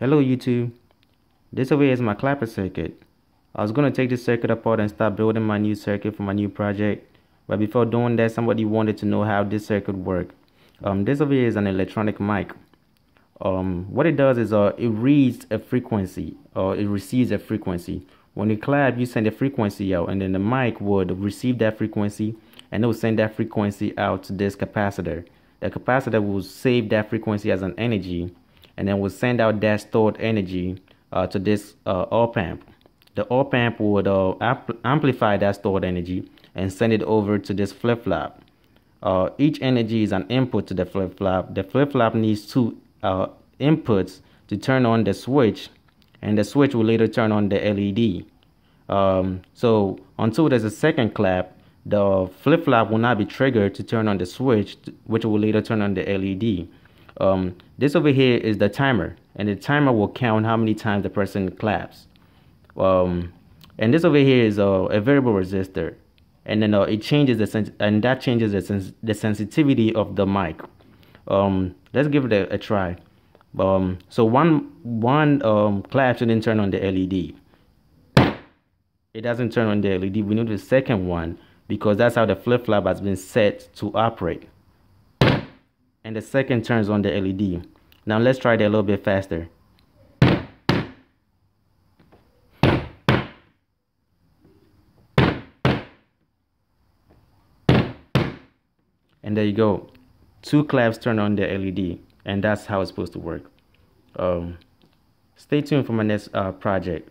Hello YouTube. This over here is my clapper circuit. I was going to take this circuit apart and start building my new circuit for my new project. But before doing that, somebody wanted to know how this circuit works. Um, this over here is an electronic mic. Um, what it does is uh, it reads a frequency or it receives a frequency. When you clap, you send a frequency out and then the mic would receive that frequency and it will send that frequency out to this capacitor. The capacitor will save that frequency as an energy and then we'll send out that stored energy uh, to this uh, op amp. The op amp would uh, amplify that stored energy and send it over to this flip flop. Uh, each energy is an input to the flip flop. The flip flop needs two uh, inputs to turn on the switch, and the switch will later turn on the LED. Um, so until there's a second clap, the flip flop will not be triggered to turn on the switch, which will later turn on the LED. Um, this over here is the timer, and the timer will count how many times the person claps. Um, and this over here is a, a variable resistor, and then uh, it changes the and that changes the, sens the sensitivity of the mic. Um, let's give it a, a try. Um, so one one um, clap shouldn't turn on the LED. It doesn't turn on the LED. We need the second one because that's how the flip flop has been set to operate and the second turns on the LED. Now let's try that a little bit faster. And there you go. Two claps turn on the LED and that's how it's supposed to work. Um, stay tuned for my next uh, project.